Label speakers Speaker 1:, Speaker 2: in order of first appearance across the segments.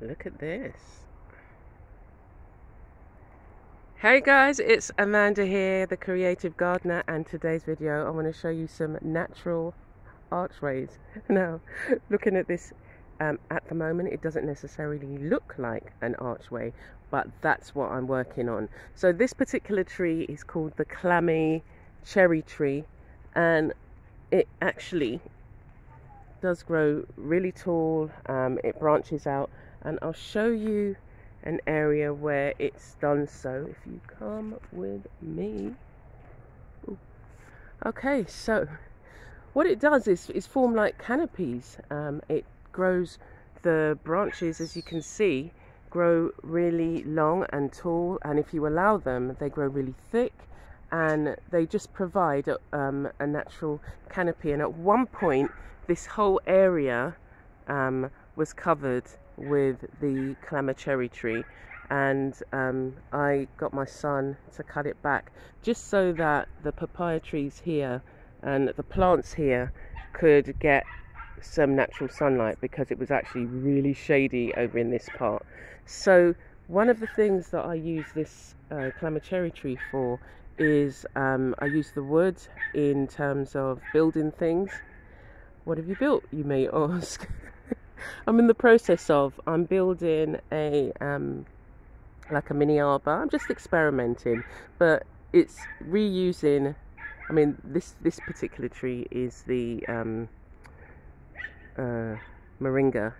Speaker 1: Look at this. Hey guys, it's Amanda here, the creative gardener, and today's video I want to show you some natural archways. Now, looking at this um, at the moment, it doesn't necessarily look like an archway, but that's what I'm working on. So this particular tree is called the clammy cherry tree, and it actually does grow really tall. Um, it branches out and I'll show you an area where it's done so if you come with me. Ooh. okay so what it does is, is form like canopies. Um, it grows the branches as you can see grow really long and tall and if you allow them they grow really thick and they just provide um, a natural canopy. And at one point this whole area um, was covered with the clammy cherry tree and um, I got my son to cut it back just so that the papaya trees here and the plants here could get some natural sunlight because it was actually really shady over in this part. So one of the things that I use this uh, cherry tree for is um, I use the wood in terms of building things. What have you built, you may ask? I'm in the process of I'm building a um, like a mini arbor. I'm just experimenting, but it's reusing. I mean, this this particular tree is the um, uh, moringa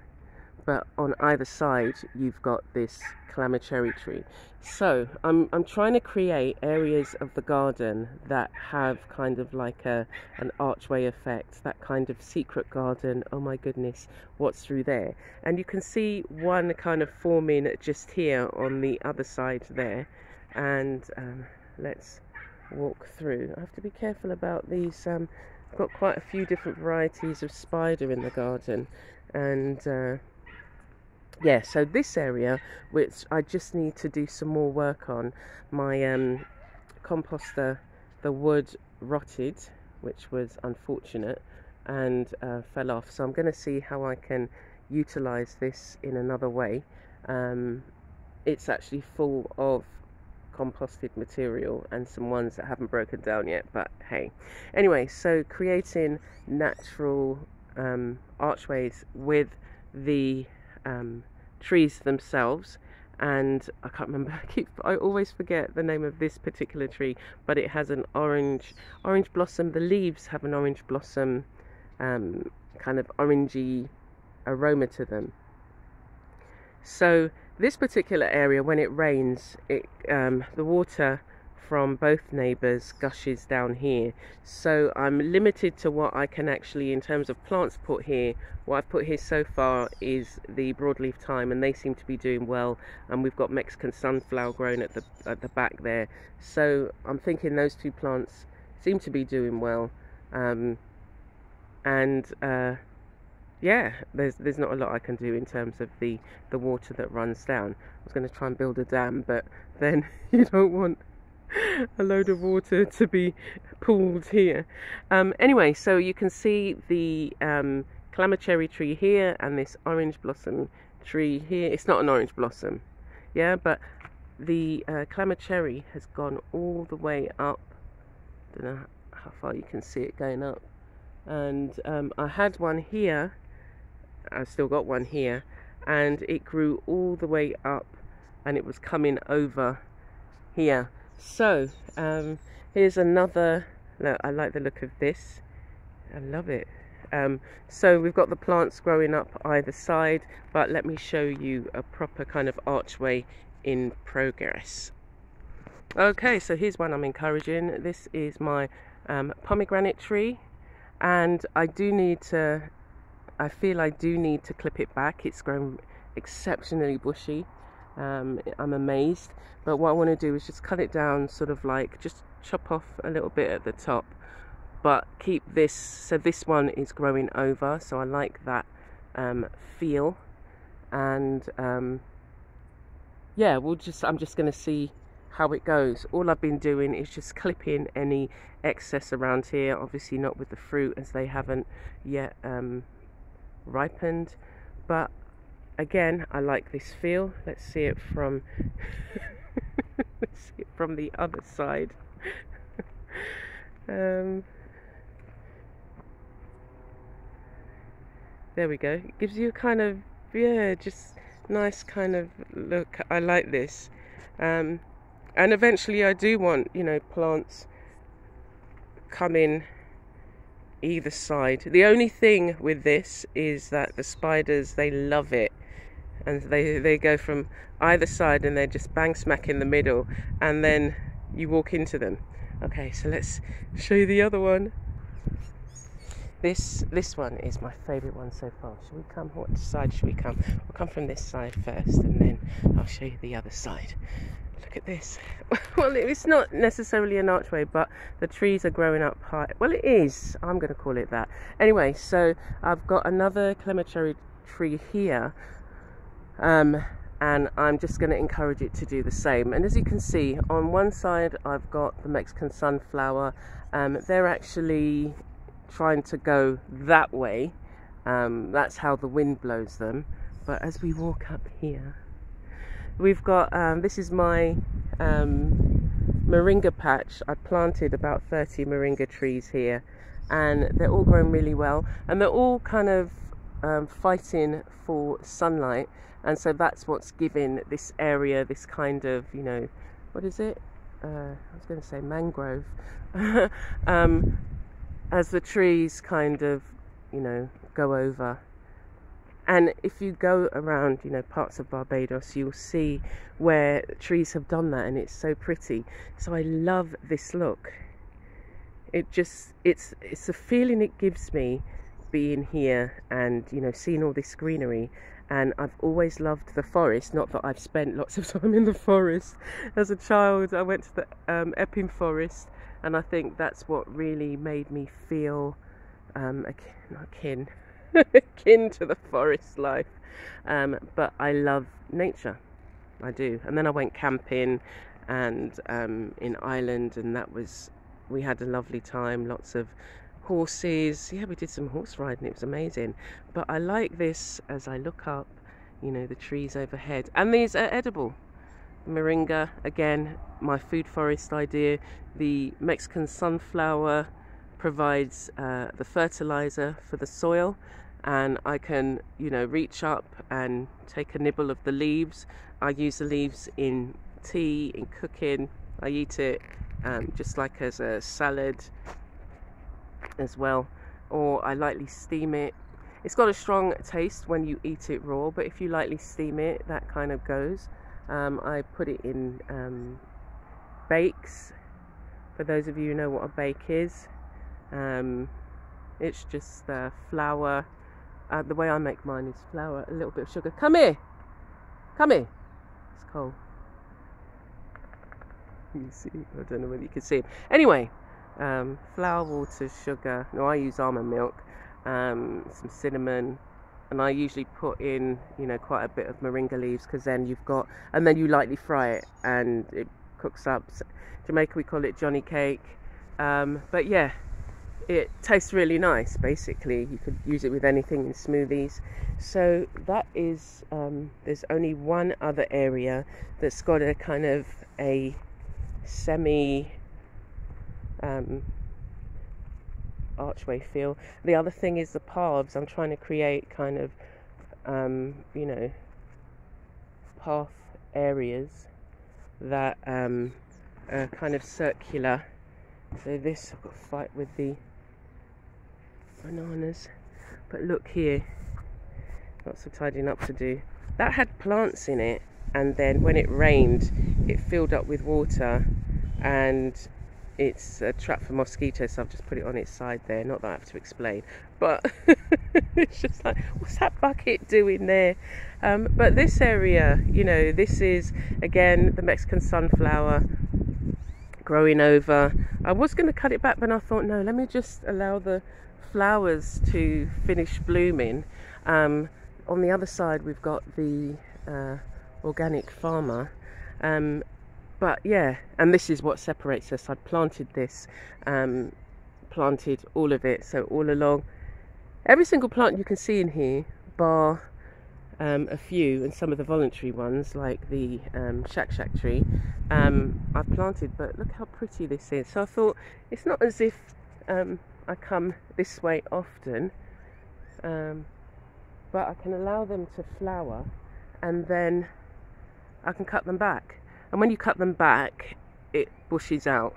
Speaker 1: but on either side you've got this clammy cherry tree. So I'm, I'm trying to create areas of the garden that have kind of like a an archway effect, that kind of secret garden. Oh my goodness, what's through there? And you can see one kind of forming just here on the other side there. And um, let's walk through. I have to be careful about these. Um, I've got quite a few different varieties of spider in the garden and uh, yeah so this area which I just need to do some more work on my um, composter the wood rotted which was unfortunate and uh, fell off. So I'm going to see how I can utilize this in another way. Um, it's actually full of composted material and some ones that haven't broken down yet but hey. Anyway so creating natural um, archways with the um, trees themselves. And I can't remember I keep I always forget the name of this particular tree but it has an orange orange blossom. The leaves have an orange blossom um, kind of orangey aroma to them. So this particular area when it rains it um, the water from both neighbours gushes down here. So I'm limited to what I can actually in terms of plants put here what I've put here so far is the broadleaf thyme and they seem to be doing well and we've got Mexican sunflower grown at the at the back there. So I'm thinking those two plants seem to be doing well um, and uh, yeah there's there's not a lot I can do in terms of the the water that runs down. I was going to try and build a dam but then you don't want a load of water to be pooled here. Um, anyway, so you can see the um, cherry tree here and this orange blossom tree here. It's not an orange blossom, yeah, but the uh, clammy cherry has gone all the way up. I Don't know how far you can see it going up. And um, I had one here. I've still got one here, and it grew all the way up, and it was coming over here so um, here's another look I like the look of this. I love it. Um, so we've got the plants growing up either side but let me show you a proper kind of archway in progress. Okay so here's one I'm encouraging. This is my um, pomegranate tree and I do need to I feel I do need to clip it back. It's grown exceptionally bushy um, I'm amazed. But what I want to do is just cut it down sort of like just chop off a little bit at the top. But keep this so this one is growing over so I like that um, feel. And um, yeah we'll just I'm just going to see how it goes. All I've been doing is just clipping any excess around here obviously not with the fruit as they haven't yet um, ripened. But again, I like this feel. Let's see it from see it from the other side. um, there we go. It gives you a kind of yeah, just nice kind of look. I like this. Um, and eventually I do want, you know, plants come in either side. The only thing with this is that the spiders, they love it. And they, they go from either side and they just bang smack in the middle and then you walk into them. Okay, so let's show you the other one. This this one is my favourite one so far. Should we come? What side should we come? We'll come from this side first and then I'll show you the other side. Look at this. well, it's not necessarily an archway, but the trees are growing up high. Well, it is. I'm going to call it that. Anyway, so I've got another clammy cherry tree here. Um, and I'm just going to encourage it to do the same. And as you can see, on one side I've got the Mexican sunflower. Um, they're actually trying to go that way. Um, that's how the wind blows them. But as we walk up here, we've got um, this is my um, moringa patch. I planted about 30 moringa trees here, and they're all growing really well, and they're all kind of um, fighting for sunlight, and so that's what's giving this area this kind of you know what is it? Uh, I was going to say mangrove. Um, as the trees kind of, you know, go over. And if you go around, you know, parts of Barbados, you'll see where trees have done that and it's so pretty. So I love this look. It just, it's, it's a feeling it gives me being here and, you know, seeing all this greenery. And I've always loved the forest, not that I've spent lots of time in the forest. As a child, I went to the um, Epping Forest and I think that's what really made me feel um, akin, akin to the forest life. Um, but I love nature, I do. And then I went camping and um, in Ireland, and that was we had a lovely time. Lots of horses. Yeah, we did some horse riding. It was amazing. But I like this as I look up. You know the trees overhead, and these are edible moringa again my food forest idea the Mexican sunflower provides uh, the fertilizer for the soil and I can you know reach up and take a nibble of the leaves I use the leaves in tea in cooking I eat it um, just like as a salad as well or I lightly steam it it's got a strong taste when you eat it raw but if you lightly steam it that kind of goes um, I put it in um, bakes. For those of you who know what a bake is, um, it's just uh, flour. Uh, the way I make mine is flour, a little bit of sugar. Come here, come here. It's cold. You see? I don't know whether you can see. Anyway, um, flour, water, sugar. No, I use almond milk, um, some cinnamon, and I usually put in you know quite a bit of moringa leaves because then you've got and then you lightly fry it and it cooks up. Jamaica we call it Johnny cake. Um, but yeah it tastes really nice basically. You could use it with anything in smoothies. So that is um, there's only one other area that's got a kind of a semi um, archway feel. The other thing is the paths. I'm trying to create kind of, um, you know, path areas that um, are kind of circular. So this, I've got to fight with the bananas. But look here, lots of tidying up to do. That had plants in it and then when it rained it filled up with water and it's a trap for mosquitoes so I've just put it on its side there. Not that I have to explain. But it's just like what's that bucket doing there? Um, but this area you know this is again the Mexican sunflower growing over. I was going to cut it back but I thought no let me just allow the flowers to finish blooming. Um, on the other side we've got the uh, organic farmer. Um, but yeah and this is what separates us. I'd planted this um, planted all of it so all along. Every single plant you can see in here bar um, a few and some of the voluntary ones like the um, shack shack tree um, I've planted but look how pretty this is. So I thought it's not as if um, I come this way often um, but I can allow them to flower and then I can cut them back and when you cut them back it bushes out.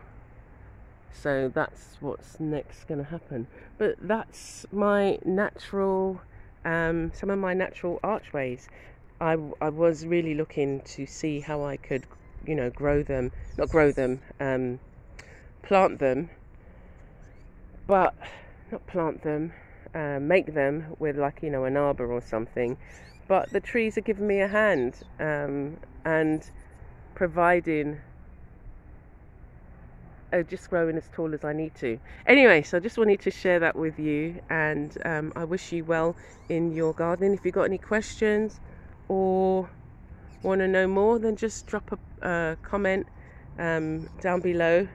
Speaker 1: So that's what's next going to happen. But that's my natural um, some of my natural archways. I, I was really looking to see how I could you know grow them not grow them um, plant them. But not plant them uh, make them with like you know an arbor or something. But the trees are giving me a hand um, and providing uh, just growing as tall as I need to. Anyway, so I just wanted to share that with you, and um, I wish you well in your gardening. If you've got any questions or want to know more, then just drop a uh, comment um, down below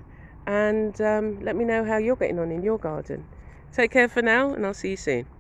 Speaker 1: and um, let me know how you're getting on in your garden. Take care for now, and I'll see you soon.